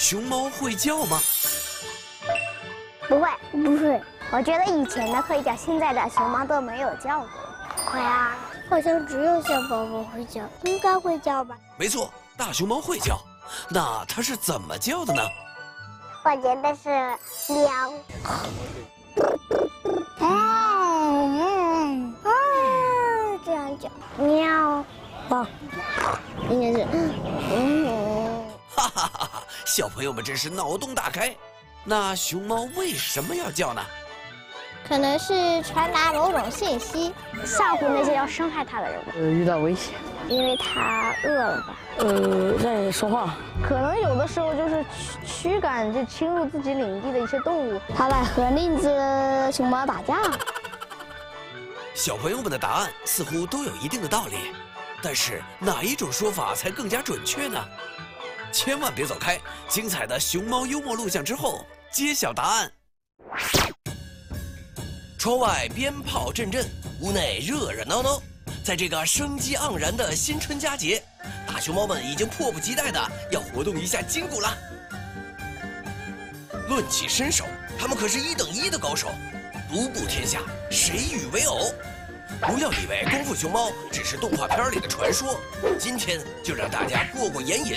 熊猫会叫吗？不会，不会。我觉得以前的会叫，现在的熊猫都没有叫过。会啊，好像只有小宝宝会叫，应该会叫吧？没错，大熊猫会叫。那它是怎么叫的呢？我觉得是喵。嗯啊，这样叫喵。哦，应该是。嗯。哈哈哈哈！小朋友们真是脑洞大开。那熊猫为什么要叫呢？可能是传达某种信息，吓唬那些要伤害它的人吧。呃，遇到危险，因为它饿了吧？呃，在说话。可能有的时候就是驱驱赶就侵入自己领地的一些动物，它来和另一只熊猫打架。小朋友们的答案似乎都有一定的道理，但是哪一种说法才更加准确呢？千万别走开！精彩的熊猫幽默录像之后揭晓答案。窗外鞭炮阵阵，屋内热热闹闹。在这个生机盎然的新春佳节，大熊猫们已经迫不及待的要活动一下筋骨了。论起身手，他们可是一等一的高手，独步天下，谁与为偶？不要以为功夫熊猫只是动画片里的传说，今天就让大家过过眼瘾，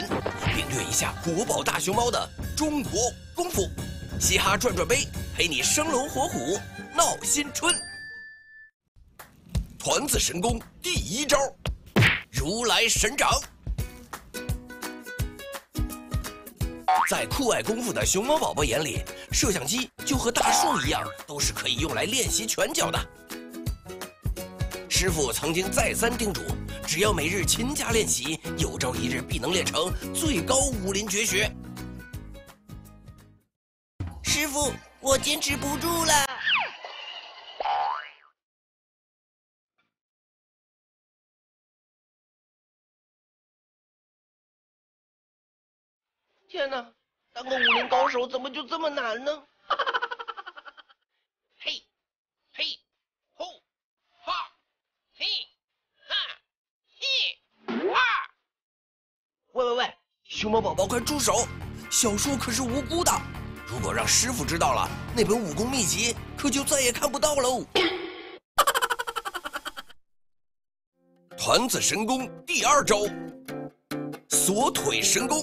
领略一下国宝大熊猫的中国功夫。嘻哈转转杯，陪你生龙活虎闹新春。团子神功第一招，如来神掌。在酷爱功夫的熊猫宝宝眼里，摄像机就和大树一样，都是可以用来练习拳脚的。师傅曾经再三叮嘱，只要每日勤加练习，有朝一日必能练成最高武林绝学。师傅，我坚持不住了。天哪，当个武林高手怎么就这么难呢？嘿，嘿，吼，哈，嘿，哈，嘿，哈！喂喂喂，熊猫宝宝快住手！小树可是无辜的，如果让师傅知道了，那本武功秘籍可就再也看不到喽。团子神功第二招，锁腿神功。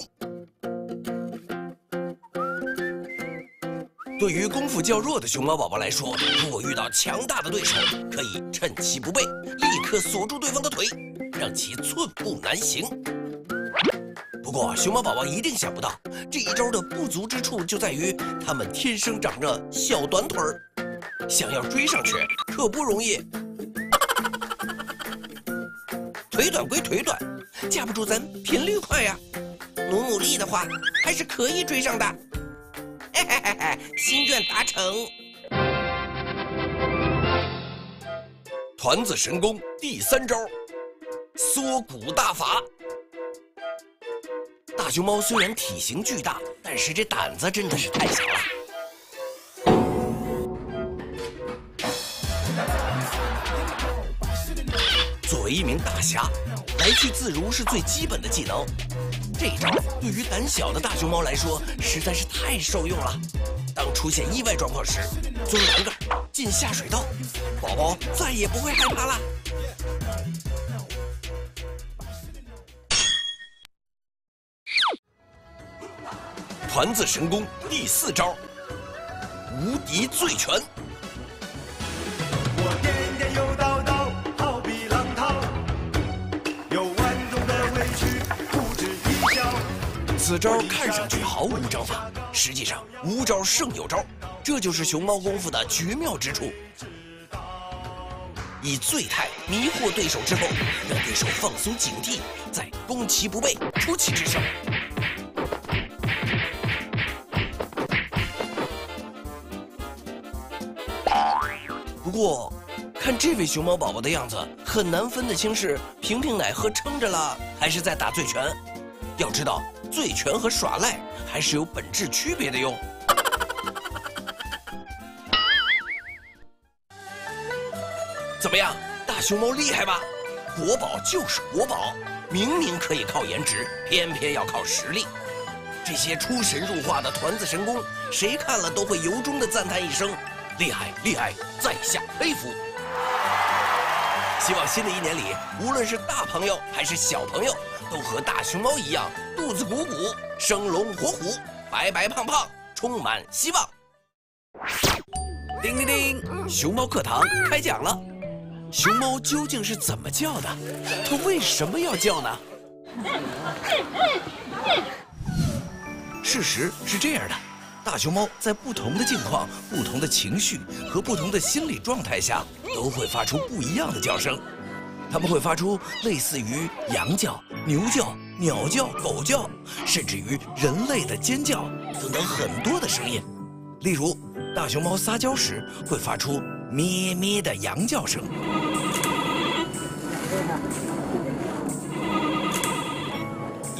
对于功夫较弱的熊猫宝宝来说，如果遇到强大的对手，可以趁其不备，立刻锁住对方的腿，让其寸步难行。不过，熊猫宝宝一定想不到，这一招的不足之处就在于它们天生长着小短腿儿，想要追上去可不容易。腿短归腿短，架不住咱频率快呀，努努力的话，还是可以追上的。嘿嘿嘿嘿，心愿达成！团子神功第三招，缩骨大法。大熊猫虽然体型巨大，但是这胆子真的是太小了。作为一名大侠，来去自如是最基本的技能。这一招对于胆小的大熊猫来说实在是太受用了。当出现意外状况时，钻栏杆、进下水道，宝宝再也不会害怕了。团子神功第四招，无敌醉拳。此招看上去毫无章法，实际上无招胜有招，这就是熊猫功夫的绝妙之处。以醉态迷惑对手之后，让对手放松警惕，再攻其不备，出奇制胜。不过，看这位熊猫宝宝的样子，很难分得清是平平奶喝撑着了，还是在打醉拳。要知道。醉拳和耍赖还是有本质区别的哟。怎么样，大熊猫厉害吧？国宝就是国宝，明明可以靠颜值，偏偏要靠实力。这些出神入化的团子神功，谁看了都会由衷的赞叹一声：厉害厉害，在下佩服。希望新的一年里，无论是大朋友还是小朋友，都和大熊猫一样，肚子鼓鼓，生龙活虎，白白胖胖，充满希望。叮叮叮，熊猫课堂开讲了。熊猫究竟是怎么叫的？它为什么要叫呢？事实是这样的，大熊猫在不同的境况、不同的情绪和不同的心理状态下，都会发出不一样的叫声。它们会发出类似于羊叫、牛叫、鸟叫、狗叫，甚至于人类的尖叫等等很多的声音。例如，大熊猫撒娇时会发出咩咩的羊叫声。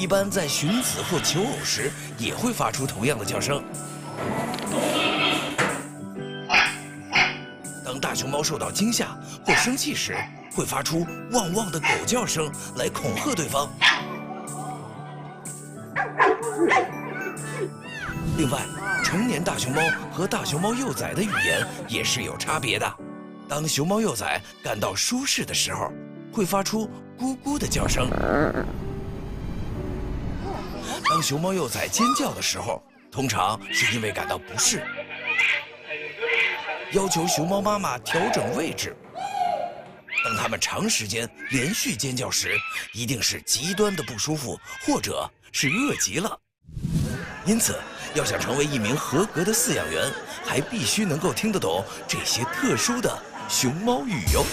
一般在寻子或求偶时，也会发出同样的叫声。当大熊猫受到惊吓或生气时，会发出汪汪的狗叫声来恐吓对方。另外，成年大熊猫和大熊猫幼崽的语言也是有差别的。当熊猫幼崽感到舒适的时候，会发出咕咕的叫声。熊猫幼崽尖叫的时候，通常是因为感到不适，要求熊猫妈妈调整位置。当它们长时间连续尖叫时，一定是极端的不舒服，或者是饿极了。因此，要想成为一名合格的饲养员，还必须能够听得懂这些特殊的熊猫语哟。